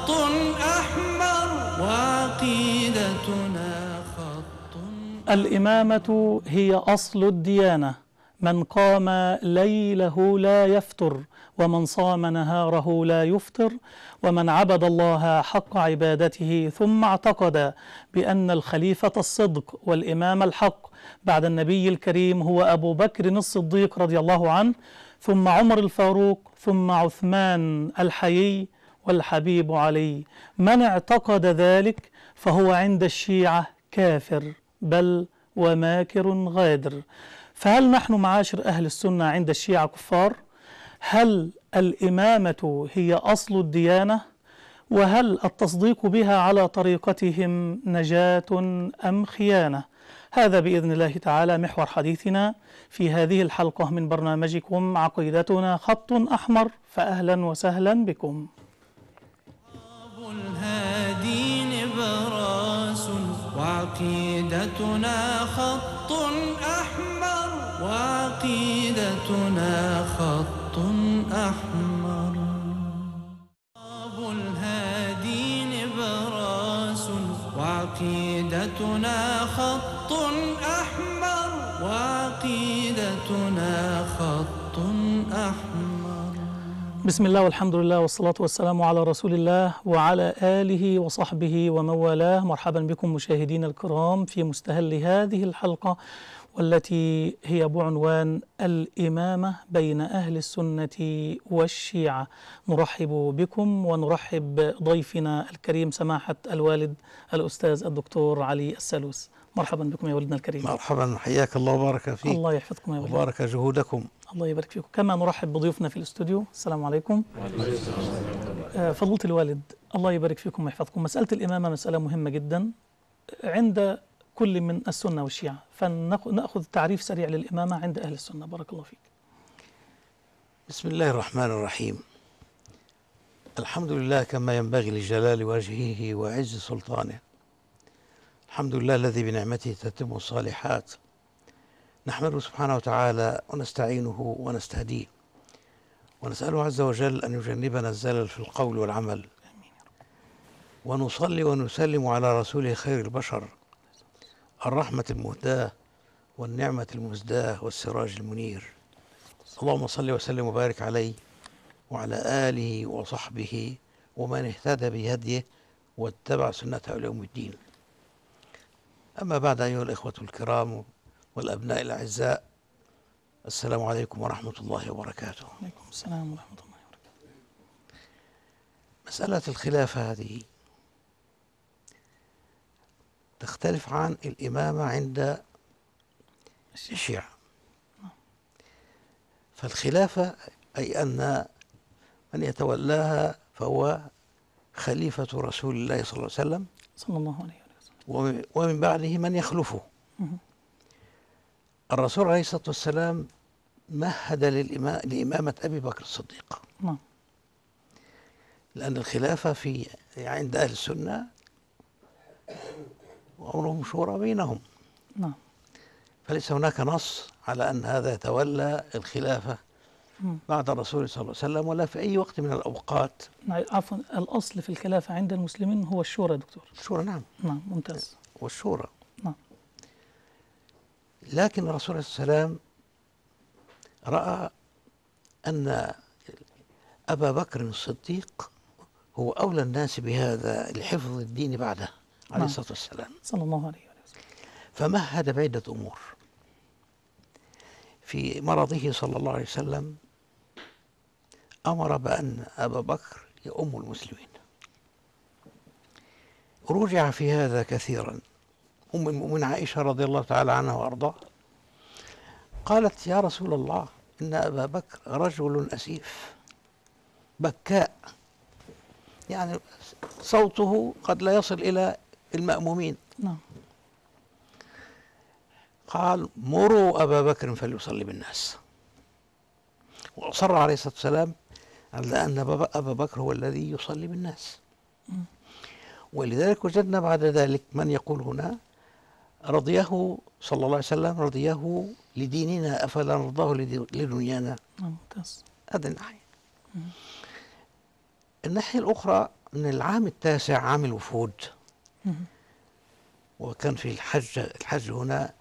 خط أحمر وعقيدتنا خط. الإمامة هي أصل الديانة. من قام ليله لا يفتر ومن صام نهاره لا يفطر ومن عبد الله حق عبادته ثم اعتقد بأن الخليفة الصدق والإمام الحق. بعد النبي الكريم هو أبو بكر الصديق رضي الله عنه ثم عمر الفاروق ثم عثمان الحيي والحبيب علي من اعتقد ذلك فهو عند الشيعة كافر بل وماكر غادر فهل نحن معاشر أهل السنة عند الشيعة كفار؟ هل الإمامة هي أصل الديانة؟ وهل التصديق بها على طريقتهم نجاة أم خيانة؟ هذا بإذن الله تعالى محور حديثنا في هذه الحلقة من برنامجكم عقيدتنا خط أحمر فأهلا وسهلا بكم الهادي نبراس وعقيدتنا خط أحمر وعقيدتنا خط أحمر. الهادي نبراس وعقيدتنا خط أحمر وعقيدتنا خط بسم الله والحمد لله والصلاة والسلام على رسول الله وعلى آله وصحبه ومن والاه. مرحبا بكم مشاهدينا الكرام في مستهل هذه الحلقة والتي هي بعنوان الإمامة بين أهل السنة والشيعة. نرحب بكم ونرحب بضيفنا الكريم سماحة الوالد الأستاذ الدكتور علي السلوس. مرحبا بكم يا ولدنا الكريم. مرحبا حياك الله وبارك فيك. الله يحفظكم يا ولد وبارك جهودكم. الله يبارك فيكم. كما نرحب بضيوفنا في الاستوديو. السلام عليكم. آه، فضيلة الوالد الله يبارك فيكم ويحفظكم. مسألة الإمامة مسألة مهمة جدا. عند كل من السنة والشيعة فنأخذ تعريف سريع للإمامة عند أهل السنة. بارك الله فيك. بسم الله الرحمن الرحيم. الحمد لله كما ينبغي لجلال وجهه وعز سلطانه. الحمد لله الذي بنعمته تتم الصالحات. نحمده سبحانه وتعالى ونستعينه ونستهديه. ونسأله عز وجل أن يجنبنا الزلل في القول والعمل. ونصلي ونسلم على رسوله خير البشر. الرحمة المهداة والنعمة المزداة والسراج المنير. اللهم صل وسلم وبارك عليه وعلى آله وصحبه ومن اهتدى بهديه واتبع سنته إلى يوم الدين. أما بعد أيها الإخوة الكرام والأبناء الأعزاء السلام عليكم ورحمة الله وبركاته. عليكم السلام ورحمة الله وبركاته. مسألة الخلافة هذه تختلف عن الإمامة عند الشيعة. فالخلافة أي أن من يتولاها فهو خليفة رسول الله صلى الله عليه وسلم. صلى الله عليه وسلم ومن- بعده من يخلفه. الرسول عليه الصلاة والسلام مهد لإمامة أبي بكر الصديق نعم لأن الخلافة في عند أهل السنة وأمرهم شورى بينهم نعم فليس هناك نص على أن هذا يتولى الخلافة. بعد الرسول صلى الله عليه وسلم ولا في أي وقت من الأوقات. نعم، عفوا الأصل في الخلافة عند المسلمين هو الشورى دكتور. الشورى نعم. نعم ممتاز. والشورى نعم. لكن الرسول عليه الصلاة والسلام رأى أن أبا بكر الصديق هو أولى الناس بهذا لحفظ الدين بعده عليه نعم. الصلاة والسلام. صلى الله عليه وسلم. فمهد بعدة أمور. في مرضه صلى الله عليه وسلم أمر بأن أبا بكر يؤم المسلمين. رجع في هذا كثيرا. أم المؤمنين عائشة رضي الله تعالى عنها وأرضاها قالت يا رسول الله إن أبا بكر رجل أسيف بكاء. يعني صوته قد لا يصل إلى المأمومين. نعم. قال مروا أبا بكر فليصلي بالناس. وأصر عليه الصلاة والسلام على أن أبا بكر هو الذي يصلي بالناس. ولذلك وجدنا بعد ذلك من يقول هنا رضيه صلى الله عليه وسلم رضيه لديننا أفلا نرضاه لدنيانا؟ ممتاز. هذا الناحية الناحية الأخرى أن العام التاسع عام الوفود. وكان في الحج الحج هنا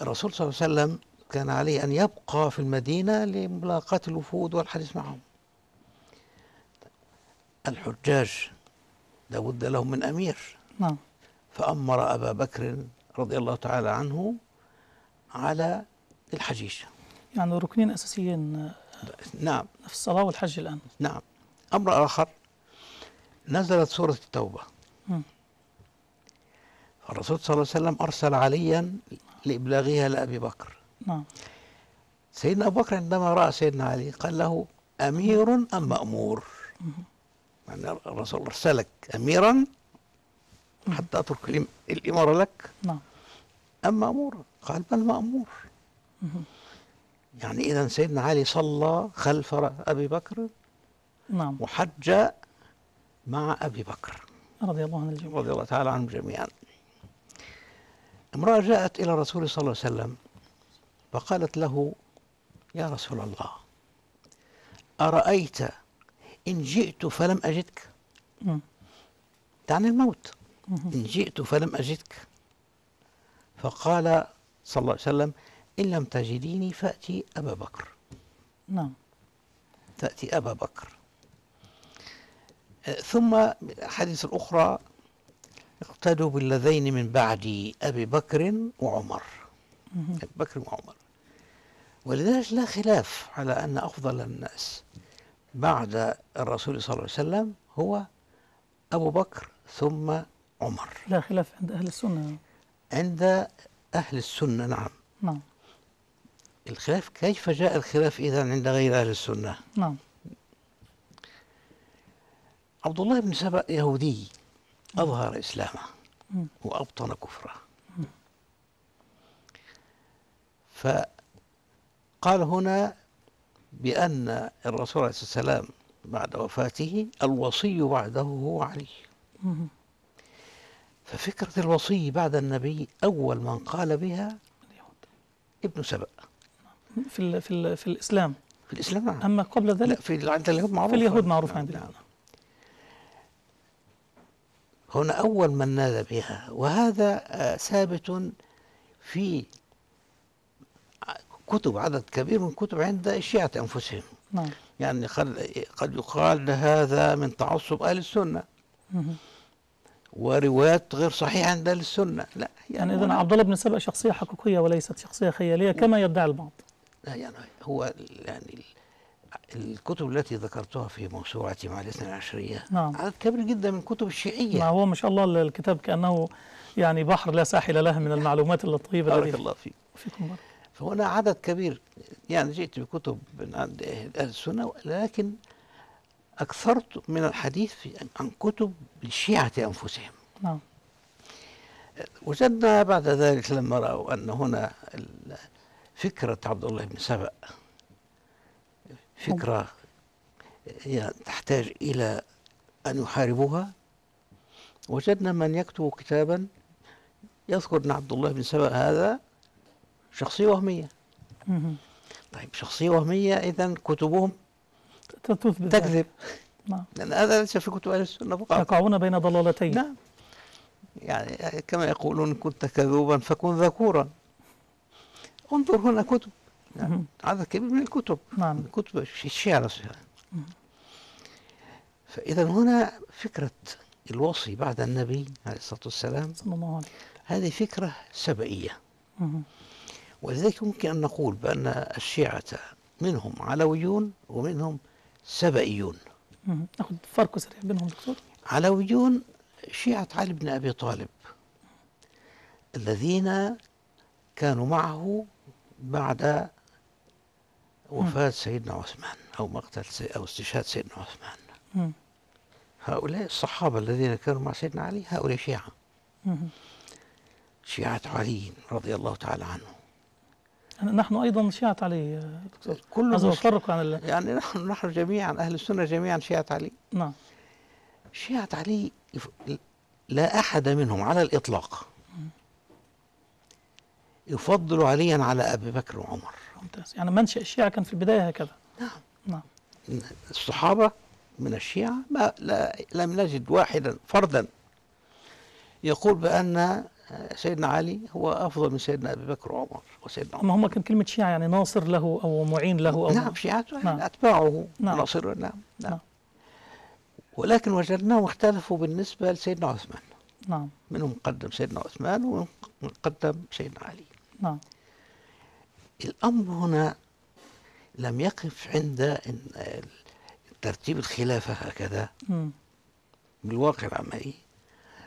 الرسول صلى الله عليه وسلم كان عليه أن يبقى في المدينة لملاقاة الوفود والحديث معهم. الحجاج لابد لهم من أمير. نعم. فأمر أبا بكر رضي الله تعالى عنه على الحجيج. يعني ركنين أساسيين نعم. في الصلاة والحج الآن. نعم. أمر آخر نزلت سورة التوبة. مم. الرسول صلى الله عليه وسلم أرسل عليا لإبلاغها لأبي بكر. نعم. سيدنا أبو بكر عندما رأى سيدنا علي قال له أمير أم مأمور؟ يعني الرسول أرسلك أميرا حتى أترك الإم- الإمارة لك. نعم. أم مأمور؟ قال بل مأمور. يعني إذا سيدنا علي صلى خلف أبي بكر نعم. وحج مع أبي بكر. رضي الله عن الجميع. رضي الله تعالى عنهم جميعا. امرأة جاءت إلى الرسول صلى الله عليه وسلم فقالت له يا رسول الله أرأيت إن جئت فلم أجدك. تعني الموت. إن جئت فلم أجدك فقال صلى الله عليه وسلم إن لم تجديني فأتي أبا بكر نعم تأتي أبا بكر ثم الحديث الأخرى اقتدوا بالذين من بعدي أبي بكر وعمر. أبي بكر وعمر ولذلك لا خلاف على أن أفضل الناس بعد الرسول صلى الله عليه وسلم هو أبو بكر ثم عمر. لا خلاف عند أهل السنة. عند أهل السنة نعم. نعم. الخلاف كيف جاء الخلاف إذا عند غير أهل السنة؟ نعم. عبد الله بن سبأ يهودي أظهر إسلامه. وأبطن كفره. فقال هنا بأن الرسول عليه الصلاة والسلام بعد وفاته الوصي بعده هو علي. ففكرة الوصي بعد النبي أول من قال بها ابن سبأ. في ال في ال في الإسلام. في الإسلام نعم. أما قبل لا ذلك في عند اليهود معروف في اليهود معروف نعم، عند نعم. هنا أول من نادى بها وهذا آه، ثابت في كتب عدد كبير من كتب عند الشيعة أنفسهم. نعم. يعني قد قد يقال هذا من تعصب أهل السنة. مهم. وروايات غير صحيحة عند أهل السنة. لا يعني إذا هنا- عبد الله بن سبأ شخصية حقيقية وليست شخصية خيالية كما يدعي البعض. لا يعني هو يعني الكتب التي ذكرتها في موسوعتي مع الاثنى العشرية نعم. عدد كبير جدا من كتب الشيعية. ما هو ما شاء الله الكتاب كأنه يعني بحر لا ساحل له من المعلومات الطيبة بارك الله فيك. فيكم. بارك. فهنا عدد كبير. يعني جئت بكتب من عند أهل السنة لكن أكثرت من الحديث عن كتب الشيعة أنفسهم. نعم. وجدنا بعد ذلك لما رأوا أن هنا فكرة عبد الله بن سبأ فكرة يعني تحتاج إلى أن يحاربوها. وجدنا من يكتب كتابا يذكر أن عبد الله بن سبأ هذا شخصية وهمية. طيب شخصية وهمية إذا كتبهم تثبت. تكذب. نعم. لأن هذا ليس في كتب أهل السنة فقط. يقعون بين ضلالتين. نعم. يعني كما يقولون كنت كذوبا فكن ذكورا. انظر هنا كتب. يعني عدد كبير من الكتب. نعم. كتب نفسها فإذا هنا فكرة الوصي بعد النبي عليه الصلاة والسلام. صلى الله عليه هذه فكرة سبئية. ولذلك يمكن أن نقول بأن الشيعة منهم علويون ومنهم سبئيون. ناخذ فرق سريع بينهم دكتور علويون شيعة علي بن أبي طالب الذين كانوا معه بعد وفاة سيدنا عثمان أو مقتل سي أو استشهاد سيدنا عثمان. هؤلاء الصحابة الذين كانوا مع سيدنا علي هؤلاء شيعة. شيعة علي رضي الله تعالى عنه نحن أيضا شيعة علي دكتور كل مسلم أفرق عن ال... يعني نحن نحن جميعا أهل السنة جميعا شيعة علي. نعم. شيعة علي لا أحد منهم على الإطلاق. يفضل عليا على أبي بكر وعمر. ممتاز. يعني منشأ الشيعة كان في البداية هكذا. نعم. نعم. الصحابة من الشيعة ما لا لم نجد واحدا فردا. يقول بأن سيدنا علي هو أفضل من سيدنا أبي بكر وعمر وسيدنا عمر ما هم كان كلمة شيعة يعني ناصر له أو معين له أو نعم شيعة نعم. أتباعه نعم. ناصر نعم, نعم. نعم. ولكن وجدناهم اختلفوا بالنسبة لسيدنا عثمان نعم منهم قدم سيدنا عثمان ومنهم قدم سيدنا علي نعم الأمر هنا لم يقف عند ترتيب الخلافة هكذا مم. بالواقع العملي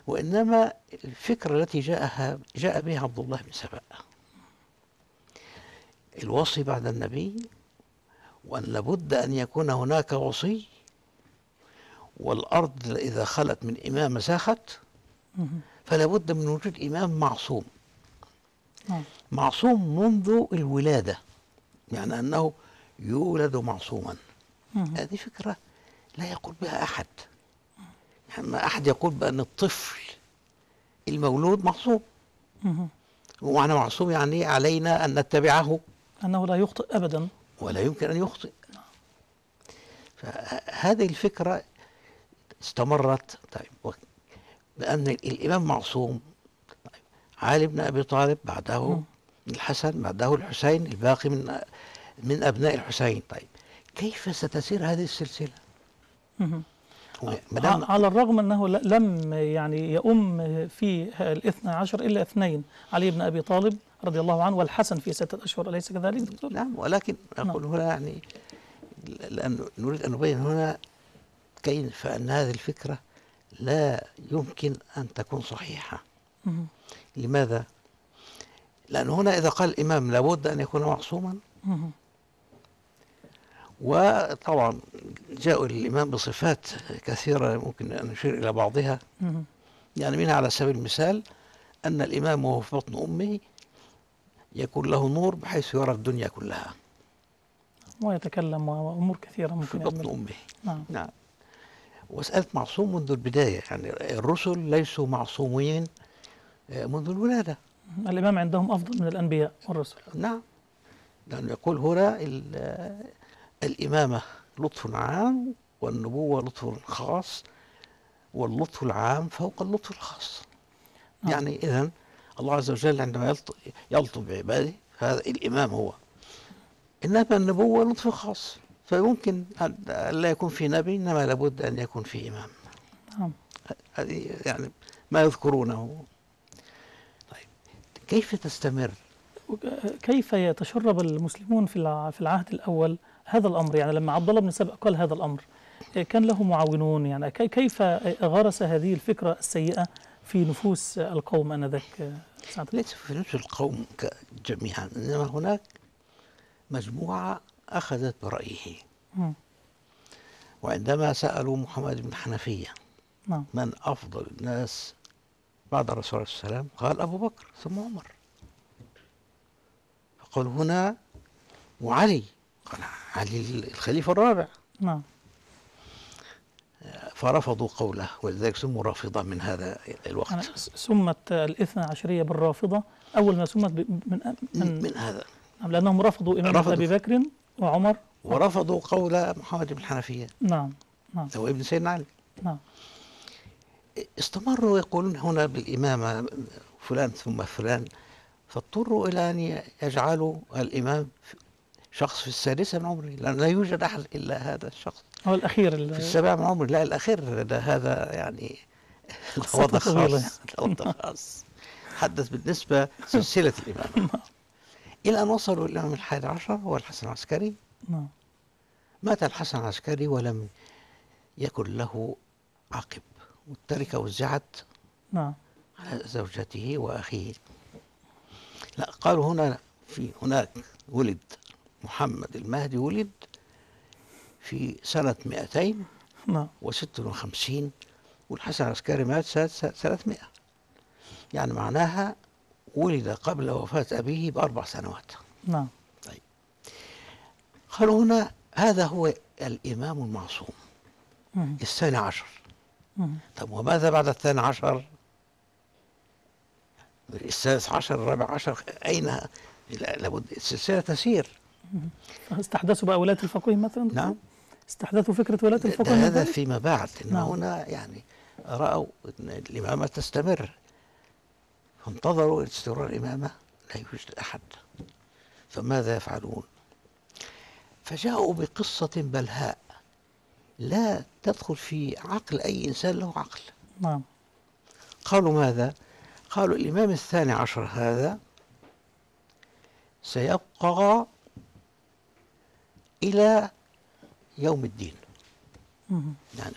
وإنما الفكرة التي جاءها جاء بها عبد الله بن سبأ الوصي بعد النبي وأن لابد أن يكون هناك وصي والأرض إذا خلت من إمام ساخت مم. فلا بد من وجود إمام معصوم نعم معصوم منذ الولادة يعني أنه يولد معصوما. هذه فكرة لا يقول بها أحد يعني ما أحد يقول بأن الطفل المولود معصوم. ومعنى معصوم يعني علينا أن نتبعه أنه لا يخطئ أبدا ولا يمكن أن يخطئ فهذه الفكرة استمرت طيب بأن الإمام معصوم طيب علي بن أبي طالب بعده مم. الحسن بعده الحسين الباقي من من أبناء الحسين طيب كيف ستسير هذه السلسلة؟ مم. ما دام ع- على الرغم أنه لم يعني يؤم في الاثنى عشر إلا اثنين علي بن أبي طالب رضي الله عنه والحسن في ستة أشهر أليس كذلك دكتور؟ نعم ولكن أقول هنا يعني لأن نريد أن نبين هنا كيف أن هذه الفكرة لا يمكن أن تكون صحيحة. لماذا؟ لأن هنا إذا قال الإمام لابد أن يكون معصوما. وطبعا جاءوا للإمام بصفات كثيرة ممكن أن نشير إلى بعضها. يعني منها على سبيل المثال أن الإمام وهو في بطن أمه يكون له نور بحيث يرى الدنيا كلها. ويتكلم وأمور كثيرة في ممكن بطن يعمل أمه. نعم. نعم. وسألة معصوم منذ البداية يعني الرسل ليسوا معصومين آه، منذ الولادة. الإمام عندهم أفضل من الأنبياء والرسل. نعم. لأنه يقول هنا الإمامة لطف عام والنبوة لطف خاص واللطف العام فوق اللطف الخاص. نعم. يعني إذا الله عز وجل عندما يلطف, بعباده هذا الإمام هو. إنما النبوة لطف خاص. فيمكن أن لا يكون في نبي إنما لابد أن يكون في إمام. نعم. هذه يعني ما يذكرونه. طيب كيف تستمر؟ كيف يتشرب المسلمون في العهد الأول؟ هذا الأمر يعني لما عبد الله بن سبأ قال هذا الأمر كان له معاونون يعني كي- كيف غرس هذه الفكرة السيئة في نفوس القوم آنذاك؟ سعد؟ ليس في نفس القوم جميعا إنما هناك مجموعة أخذت برأيه. وعندما سألوا محمد بن حنفية نعم. من أفضل الناس بعد الرسول عليه السلام قال أبو بكر ثم عمر. فقال هنا وعلي. علي الخليفة الرابع. نعم. فرفضوا قوله ولذلك سموا رافضة من هذا الوقت. سمت الاثنى عشرية بالرافضة أول ما سمت من من من هذا. نعم، لأنهم رفضوا إمامة رفضوا. أبي بكر وعمر. ورفضوا قول محمد بن حنفية. نعم نعم. هو ابن سيدنا علي. نعم. استمروا يقولون هنا بالإمامة فلان ثم فلان فاضطروا إلى أن يجعلوا الإمام شخص في السادسة من عمره لأن لا يوجد أحد إلا هذا الشخص. هو الأخير في ال- السابع من عمره لا الأخير ده هذا يعني قصة وضع طويلة. خاص وضع خاص. حدث بالنسبة سلسلة الإمام. إلى أن وصلوا إلى الإمام الحادي عشر هو الحسن العسكري. نعم. مات الحسن العسكري ولم يكن له عقب. والتركة وزعت نعم. على زوجته وأخيه. لا قالوا هنا في هناك ولد محمد المهدي ولد في سنة 200 نعم و56 والحسن العسكري مات سنة 300 يعني معناها ولد قبل وفاة أبيه بأربع سنوات. نعم. قالوا هنا هذا هو الإمام المعصوم. مم. الثاني عشر. مم. طب وماذا بعد الثاني عشر؟ السادس عشر الرابع عشر أين؟ لا- لابد السلسلة تسير. استحدثوا بقى ولاية الفقيه مثلا نعم. استحدثوا فكرة ولاية من هذا؟ فيما بعد. إن نعم. هنا يعني رأوا أن الإمامة تستمر. فانتظروا استمرار الإمامة لا يوجد أحد. فماذا يفعلون؟ فجاءوا بقصة بلهاء. لا تدخل في عقل أي إنسان له عقل. نعم. قالوا ماذا؟ قالوا الإمام الثاني عشر هذا سيبقى إلى يوم الدين. يعني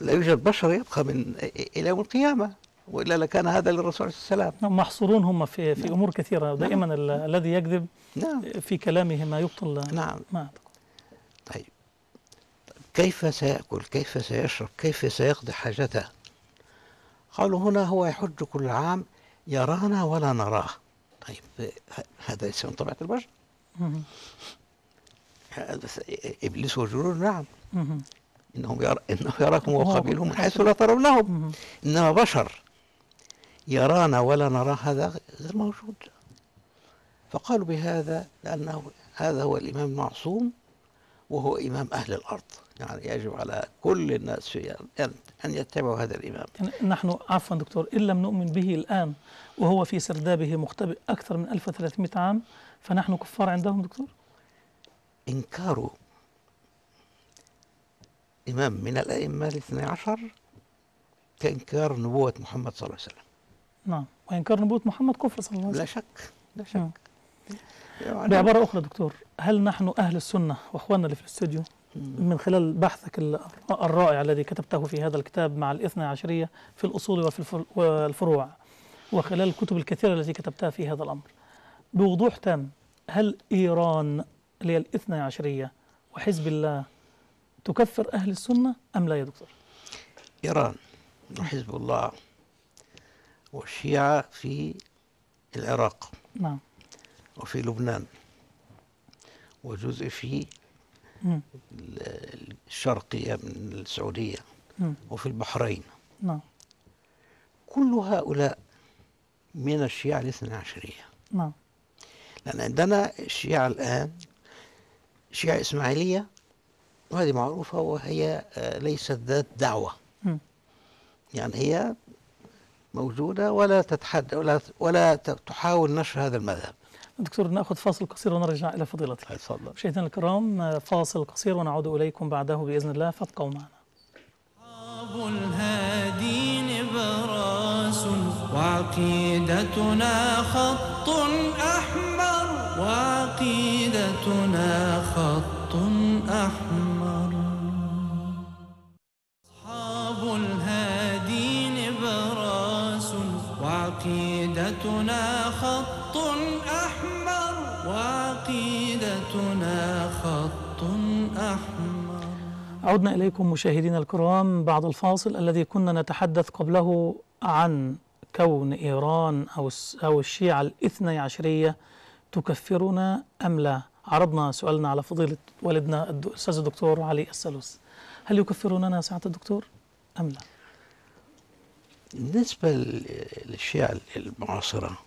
لا يوجد بشر يبقى من إلى يوم القيامة وإلا لكان هذا للرسول عليه السلام نعم، محصورون هم في في أمور كثيرة. دائما ال- الذي يكذب نعم. في كلامه ما يبطل نعم. ما. طيب. كيف سيأكل؟ كيف سيشرب؟ كيف سيقضي حاجته؟ قالوا هنا هو يحج كل عام يرانا ولا نراه. طيب هذا ليس من طبيعة البشر. مهم. هذا س- إبليس وجنوده نعم. إنهم يرى إنه يراكم وقبيلهم من حيث لا ترونهم. إنما بشر يرانا ولا نراه هذا غير موجود فقالوا بهذا لأنه هذا هو الإمام المعصوم وهو إمام أهل الأرض يعني يجب على كل الناس أن- أن يتبعوا هذا الإمام نحن عفوا دكتور إن لم نؤمن به الآن وهو في سردابه مختبئ أكثر من 1300 عام فنحن كفار عندهم دكتور؟ إنكار إمام من الأئمة الاثني عشر كإنكار نبوة محمد صلى الله عليه وسلم. نعم. وإنكار نبوة محمد كفر صلى الله عليه لا وسلم. شك لا. شك. يعني بعبارة أخرى دكتور هل نحن أهل السنة وأخواننا اللي في الاستوديو من خلال بحثك ال- الرائع الذي كتبته في هذا الكتاب مع الاثنى عشرية في الأصول وفي الفر- والفروع وخلال الكتب الكثيرة التي كتبتها في هذا الأمر؟ بوضوح تام هل إيران اللي هي الاثنى عشرية وحزب الله تكفر أهل السنة أم لا يا دكتور؟ إيران وحزب الله والشيعة في العراق. نعم. وفي لبنان. وجزء في مم. الشرقية من السعودية. مم. وفي البحرين. نعم. كل هؤلاء من الشيعة الاثنى عشرية. نعم. لأن عندنا الشيعة الآن شيعة إسماعيلية وهذه معروفة وهي آه، ليست ذات دعوة. مم. يعني هي موجودة ولا تتحدى ولا ولا تحاول نشر هذا المذهب. دكتور نأخذ فاصل قصير ونرجع إلى فضيلتك. تفضل مشاهدينا الكرام فاصل قصير ونعود إليكم بعده بإذن الله. فابقوا معنا. أصحاب الهادي نبراس وعقيدتنا خط أحمر وعقيدتنا خط أحمر. أصحاب الهادي نبراس وعقيدتنا خط أحمر. وعقيدتنا خط أحمر. عدنا إليكم مشاهدينا الكرام بعد الفاصل الذي كنا نتحدث قبله عن كون إيران أو الشيعة الاثني عشرية تكفرنا أم لا. عرضنا سؤالنا على فضيلة والدنا الد- الأستاذ الدكتور علي السلوس. هل يكفروننا سعادة الدكتور؟ أم لا؟ بالنسبة لل- للشيعة المعاصرة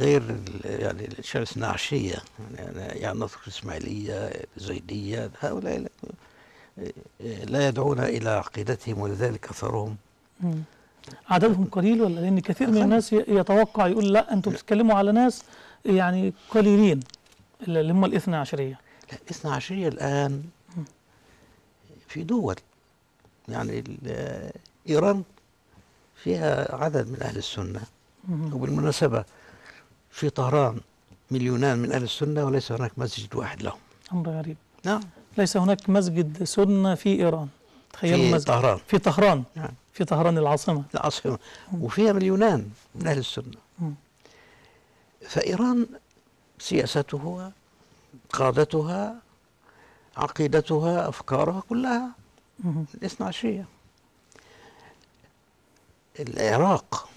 غير يعني الشيعة الاثنى عشرية يعني يعني نذكر الإسماعيلية الزيدية هؤلاء لا- يدعون إلى عقيدتهم ولذلك أثرهم. عددهم قليل ولا لأن كثير من. الناس يتوقع يقول لا أنتم بتتكلموا على ناس يعني قليلين اللي هم الاثنى عشرية. لا الاثنى عشرية الآن في دول. يعني إيران فيها عدد من أهل السنة. وبالمناسبة في طهران مليونان من أهل السنة وليس هناك مسجد واحد لهم. أمر غريب. نعم. ليس هناك مسجد سنة في إيران. تخيلوا في مسجد. طهران. في طهران. نعم. في طهران العاصمة. العاصمة. وفيها مليونان من أهل السنة. فإيران سياستها قادتها عقيدتها أفكارها كلها. الاثنى عشرية العراق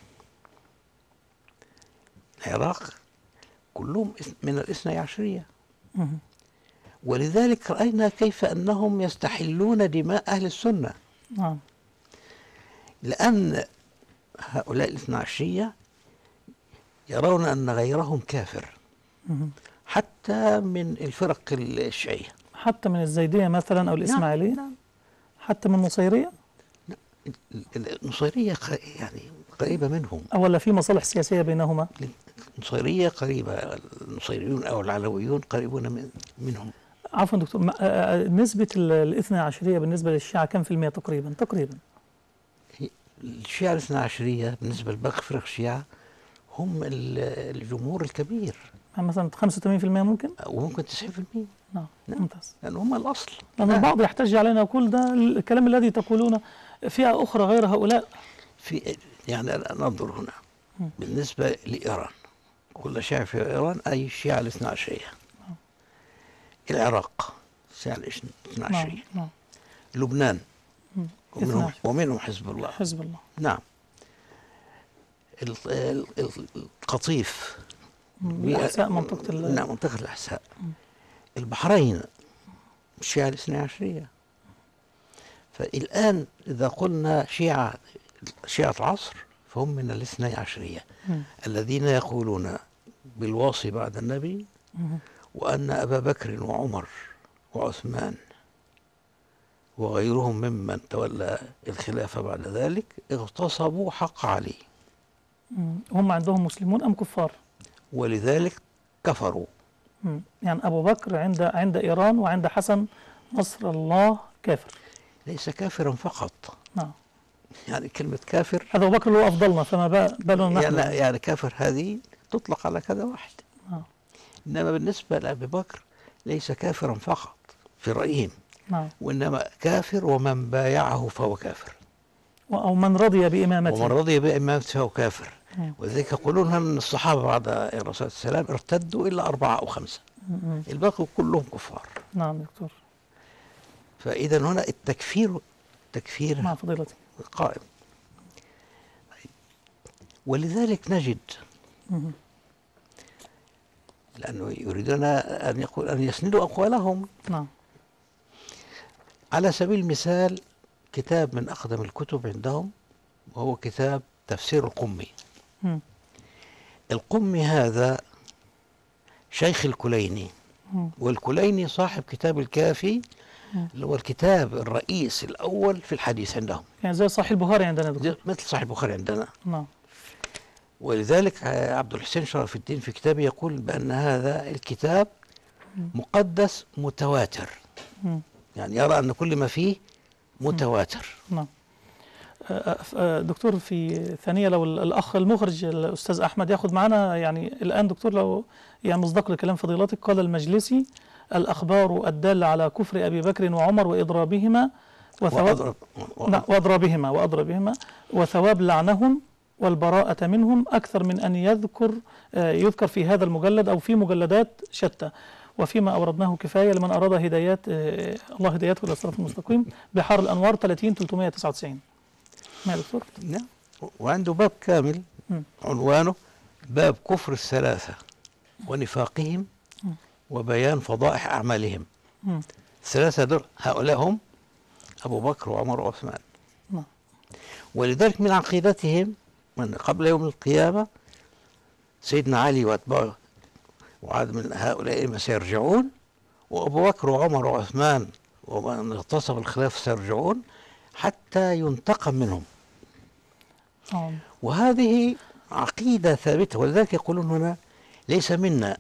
العراق كلهم من الاثنى عشرية. ولذلك رأينا كيف أنهم يستحلون دماء أهل السنة نعم لأن هؤلاء الاثنى عشرية يرون أن غيرهم كافر. حتى من الفرق الشيعية. حتى من الزيدية مثلا أو الإسماعيلية؟ نعم. حتى من النصيرية؟ النصيرية ق- يعني قريبة منهم. أو ولا في مصالح سياسية بينهما؟ النصيرية قريبة النصيريون أو العلويون قريبون من منهم. عفوا دكتور نسبة ال- الاثنى عشرية بالنسبة للشيعة كم في المية تقريبا؟ تقريبا. الشيعة الاثنى عشرية بالنسبة لباقي فرق الشيعة هم ال- الجمهور الكبير. يعني مثلا 85% ممكن؟ وممكن 90% نعم نعم. ممتاز. لأن هم الأصل. لأن نعم. البعض يحتج علينا يقول ده الكلام الذي تقولونه. فئة أخرى غير هؤلاء؟ في يعني ننظر هنا. بالنسبة لإيران كل شيعة في إيران أي الشيعة الاثنى عشرية العراق الشيعة الاثنى نعم نعم. لبنان ومنهم. ومنهم حزب الله. حزب الله. نعم. القطيف الأحساء منطقة ال- نعم منطقة الأحساء البحرين الشيعة الاثنى عشرية فالآن إذا قلنا شيعة شيعة العصر فهم من الاثني عشرية. الذين يقولون بالواصي بعد النبي. وأن أبا بكر وعمر وعثمان وغيرهم ممن تولى الخلافة بعد ذلك اغتصبوا حق علي. هم عندهم مسلمون أم كفار؟ ولذلك كفروا. مم. يعني أبو بكر عند عند إيران وعند حسن نصر الله كافر. ليس كافرا فقط. نعم. يعني كلمة كافر هذا أبو بكر هو أفضلنا فما با- بالنا نحن. يعني, يعني كافر هذه تطلق على كذا واحد. نعم. إنما بالنسبة لأبي بكر ليس كافرا فقط في رأيهم. نعم. وإنما كافر ومن بايعه فهو كافر. أو من رضي بإمامته. ومن رضي بإمامته فهو كافر. ولذلك يقولون أن الصحابة بعد الرسول صلى الله عليه وسلم ارتدوا إلا أربعة أو خمسة. الباقي كلهم كفار. نعم دكتور. فإذا هنا التكفير تكفير مع فضيلتي قائم. ولذلك نجد. لأنه يريدون أن يقول أن يسندوا أقوالهم. نعم. على سبيل المثال كتاب من أقدم الكتب عندهم وهو كتاب تفسير القمي. القمي هذا شيخ الكليني. والكليني صاحب كتاب الكافي. اللي هو الكتاب الرئيس الأول في الحديث عندهم. يعني زي صحيح البخاري عندنا دكتور. مثل صحيح البخاري عندنا. نعم. ولذلك عبد الحسين شرف الدين في كتابه يقول بأن هذا الكتاب مقدس متواتر. يعني يرى أن كل ما فيه متواتر. نعم. دكتور في ثانية لو ال- الأخ المخرج الأستاذ أحمد ياخذ معنا. يعني الآن دكتور لو يعني مصداق لكلام فضيلتك قال المجلسي الأخبار الدالة على كفر أبي بكر وعمر وإضرابهما وثواب وأضرب نعم وأضرابهما وأضرابهما وثواب لعنهم والبراءة منهم أكثر من أن يذكر آه، يذكر في هذا المجلد أو في مجلدات شتى. وفيما أوردناه كفاية لمن أراد هدايات آه، الله هدايته إلى الصراط المستقيم. بحار الأنوار 30 399 دكتور؟ نعم وعنده باب كامل. عنوانه باب كفر الثلاثة ونفاقهم. وبيان فضائح أعمالهم. الثلاثة دول هؤلاء هم أبو بكر وعمر وعثمان نعم. ولذلك من عقيدتهم من قبل يوم القيامة سيدنا علي وأتباعه وعاد من هؤلاء ما سيرجعون وأبو بكر وعمر وعثمان ومن اغتصب الخلافة سيرجعون حتى ينتقم منهم آه. وهذه عقيدة ثابتة ولذلك يقولون هنا ليس منا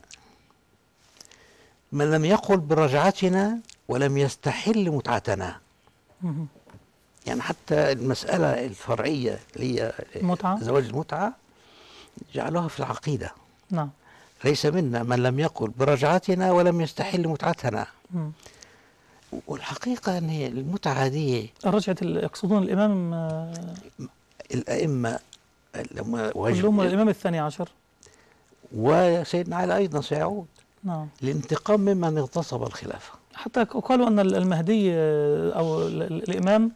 من لم يقل برجعتنا ولم يستحل متعتنا. يعني حتى المسألة الفرعية اللي هي المتعة؟ زواج المتعة جعلوها في العقيدة نعم ليس منا من لم يقل برجعتنا ولم يستحل متعتنا. والحقيقة أن المتعة دي رجعة ال- يقصدون الإمام الأئمة لما كلهم الإمام الثاني عشر. وسيدنا علي أيضا سيعود. نعم. لانتقام ممن اغتصب الخلافة. حتى قالوا أن ال- المهدي أو ال- ال- الإمام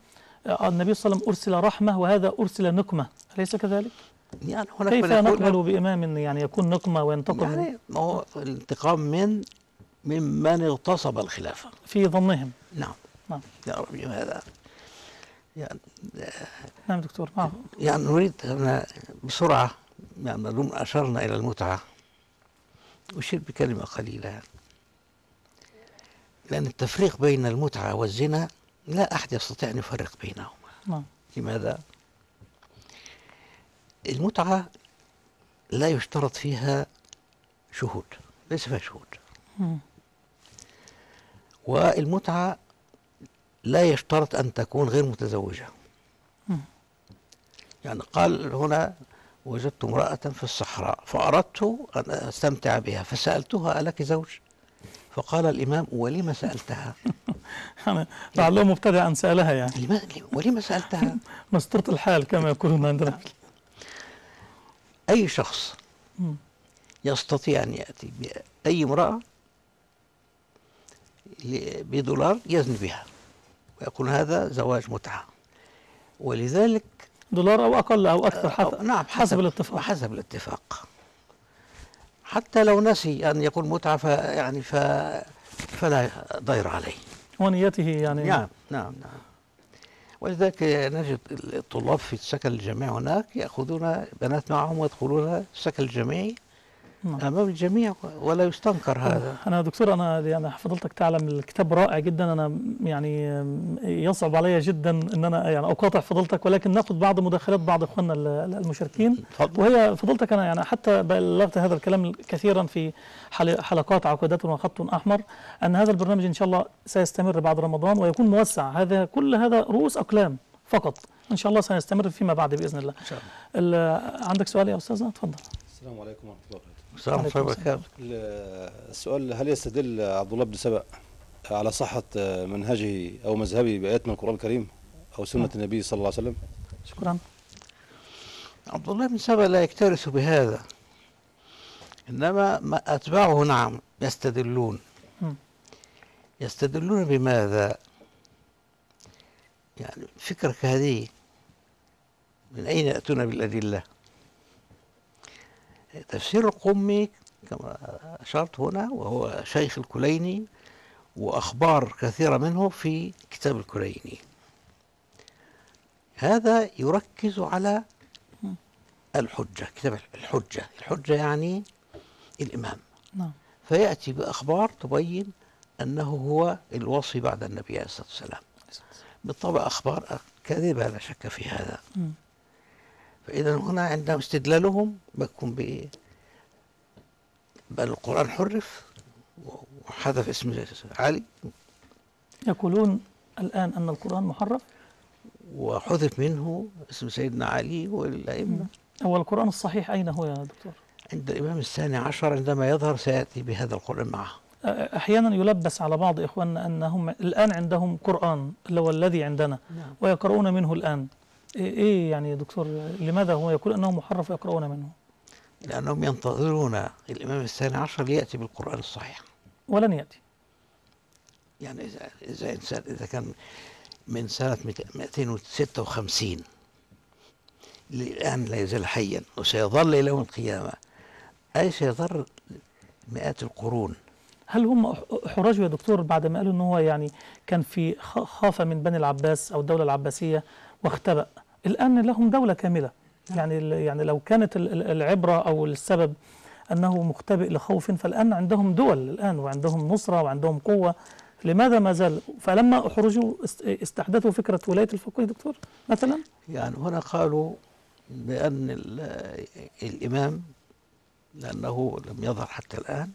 النبي صلى الله عليه وسلم أرسل رحمة وهذا أرسل نقمة أليس كذلك؟ يعني هناك كيف نقبل بإمام يعني يكون نقمة وينتقم؟ يعني هو الانتقام من ممن اغتصب الخلافة في ظنهم نعم نعم. يا ربي هذا يعني, نعم دكتور نعم يعني نريد هنا بسرعة يعني نظن أشرنا إلى المتعة أشير بكلمة قليلة. لأن التفريق بين المتعة والزنا لا أحد يستطيع أن يفرق بينهما نعم لماذا؟ المتعة لا يشترط فيها شهود ليس فيها شهود مم. والمتعة لا يشترط أن تكون غير متزوجة. يعني قال هنا وجدت امرأة في الصحراء فأردت أن أستمتع بها فسألتها ألك زوج؟ فقال الإمام ولم سألتها؟ يعني لعله مبتدئا سألها يعني. لما ولم سألتها؟ مستورة الحال كما يقولون عندنا أي شخص. يستطيع أن يأتي بأي امرأة بدولار يزني بها. ويقول هذا زواج متعة. ولذلك دولار أو أقل أو أكثر حسب, أو- نعم حسب الاتفاق. حسب الاتفاق. حتى لو نسي أن يقول متعة ف يعني ف فلا ضير عليه. ونيته يعني. نعم نعم نعم. ولذلك نجد الطلاب في السكن الجامعي هناك يأخذون بنات معهم ويدخلون السكن الجامعي نعم. أمام الجميع ولا يستنكر هذا. أنا دكتور أنا يعني فضلتك تعلم الكتاب رائع جدا. أنا يعني يصعب علي جدا أن أنا يعني أقاطع فضلتك ولكن نأخذ بعض مداخلات بعض إخواننا ال- المشاركين. وهي فضلتك أنا يعني حتى بلغت هذا الكلام كثيرا في حل- حلقات عقودات وخط أحمر أن هذا البرنامج إن شاء الله سيستمر بعد رمضان ويكون موسع. هذا كل هذا رؤوس أقلام فقط. إن شاء الله سيستمر فيما بعد بإذن الله. إن شاء الله. ال- عندك سؤال يا أستاذنا تفضل. السلام عليكم ورحمة الله وبركاته. السلام عليكم عليكم وبركاته ال- السؤال هل يستدل عبد الله بن سبأ على صحة منهجه أو مذهبه بآيات من القرآن الكريم أو سنة النبي صلى الله عليه وسلم؟ شكرا عبد الله بن سبأ لا يكترث بهذا إنما ما أتباعه نعم يستدلون. يستدلون بماذا يعني فكرك هذه من أين يأتون بالأدلة تفسير القمي كما أشرت هنا وهو شيخ الكليني وأخبار كثيرة منه في كتاب الكليني. هذا يركز على الحجة كتاب الحجة. الحجة يعني الإمام. نعم. فيأتي بأخبار تبين أنه هو الوصي بعد النبي عليه الصلاة والسلام. بالطبع أخبار كاذبة لا شك في هذا. مم. فإذا هنا عندهم استدلالهم بيكون بإيه؟ بل القرآن حرف وحذف اسم علي يقولون الآن أن القرآن محرف وحذف منه اسم سيدنا علي والأئمة هو القرآن الصحيح أين هو يا دكتور؟ عند الإمام الثاني عشر عندما يظهر سيأتي بهذا القرآن معه أحيانا يلبس على بعض إخواننا أنهم الآن عندهم قرآن اللي هو الذي عندنا نعم. ويقرؤون منه الآن إيه إيه يعني يا دكتور لماذا هو يقول أنه محرف ويقرؤون منه؟ لأنهم ينتظرون الإمام الثاني عشر ليأتي بالقرآن الصحيح. ولن يأتي. يعني إذا إذا إنسان إذا كان من سنة 256 الآن لا يزال حيا وسيظل إلى يوم القيامة أي سيظل مئات القرون؟ هل هم حرجوا يا دكتور بعد ما قالوا أنه هو يعني كان في خاف من بني العباس أو الدولة العباسية واختبأ؟ الآن لهم دولة كاملة. يعني ال- يعني لو كانت ال- ال- العبرة أو السبب أنه مختبئ لخوف فالآن عندهم دول الآن وعندهم نصرة وعندهم قوة. لماذا ما زال؟ فلما أحرجوا است- استحدثوا فكرة ولاية الفقيه دكتور مثلا؟ يعني هنا قالوا بأن ال- الإمام لأنه لم يظهر حتى الآن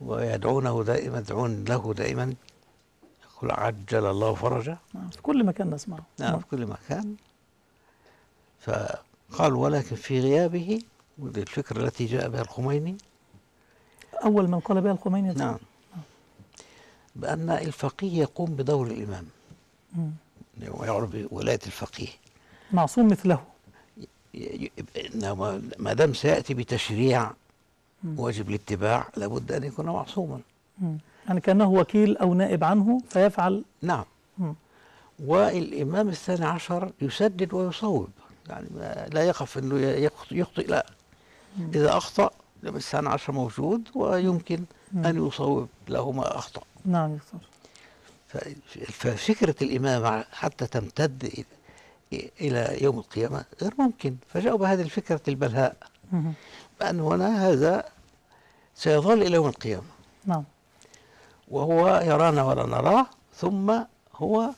ويدعونه دائما يدعون له دائما يقول عجل الله فرجه. نعم، في كل مكان نسمعه. نعم في كل مكان. فقال ولكن في غيابه ودي الفكرة التي جاء بها الخميني. أول من قال بها الخميني. نعم. بأن الفقيه يقوم بدور الإمام. مم. ويعرف بولاية الفقيه. معصوم مثله. ما دام سيأتي بتشريع. واجب الاتباع لابد أن يكون معصوما. مم. يعني كأنه وكيل أو نائب عنه فيفعل. نعم. مم. والإمام الثاني عشر يسدد ويصوب. يعني لا يقف أنه يخ- يخطئ لا. إذا أخطأ الإمام الثاني عشر موجود ويمكن مم. أن يصوب له ما أخطأ. نعم ففكرة الإمامة حتى تمتد إلى- يوم القيامة غير ممكن. فجاءوا بهذه الفكرة البلهاء. مم. أن هنا هذا سيظل إلى يوم القيامة. نعم. وهو يرانا ولا نراه ثم هو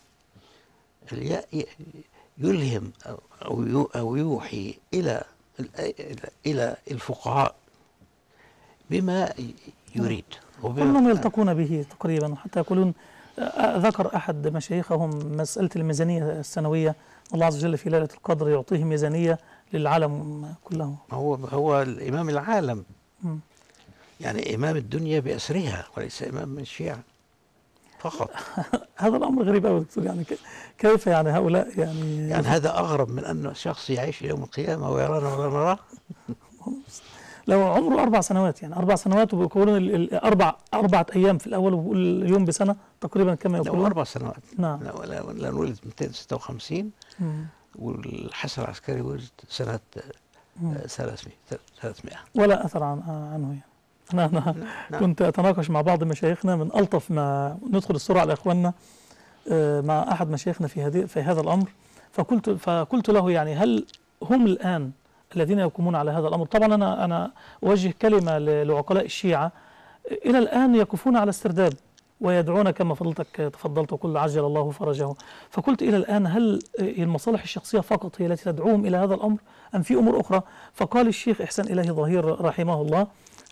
يلهم أو- أو يو- أو يوحي إلى إلى الفقهاء بما يريد. كلهم يلتقون به تقريبا وحتى يقولون آه، ذكر أحد مشايخهم مسألة الميزانية السنوية. الله عز وجل في ليلة القدر يعطيه ميزانية للعالم كله. هو هو الإمام العالم. مم. يعني إمام الدنيا بأسرها وليس إمام من الشيعة فقط. هذا الأمر غريب أوي دكتور. يعني كيف يعني هؤلاء يعني, يعني هذا أغرب من أن شخص يعيش يوم القيامة ويرانا ولا نراه؟ لو عمره أربع سنوات يعني. أربع سنوات وبيقولون أربع أربعة أيام في الأول وبيقول اليوم بسنة تقريبا كما لو يقولون. أربع سنوات. نعم. لو لو- لو ولد 256 مم. والحسن العسكري ولد سنة مم. آه، 300 300 ولا أثر عن عنه يعني. أنا أنا نعم. كنت أتناقش مع بعض مشايخنا من ألطف ما ندخل السرعة على إخواننا آه، مع أحد مشايخنا في هذه في هذا الأمر. فقلت فقلت له يعني هل هم الآن الذين يقومون على هذا الأمر؟ طبعا أنا أنا أوجه كلمة لعقلاء الشيعة. إلى الآن يقفون على استرداد ويدعون كما فضلتك تفضلت وقل عجل الله فرجه. فقلت إلى الآن هل المصالح الشخصية فقط هي التي تدعوهم إلى هذا الأمر أم في أمور أخرى؟ فقال الشيخ إحسان إلهي ظهير رحمه الله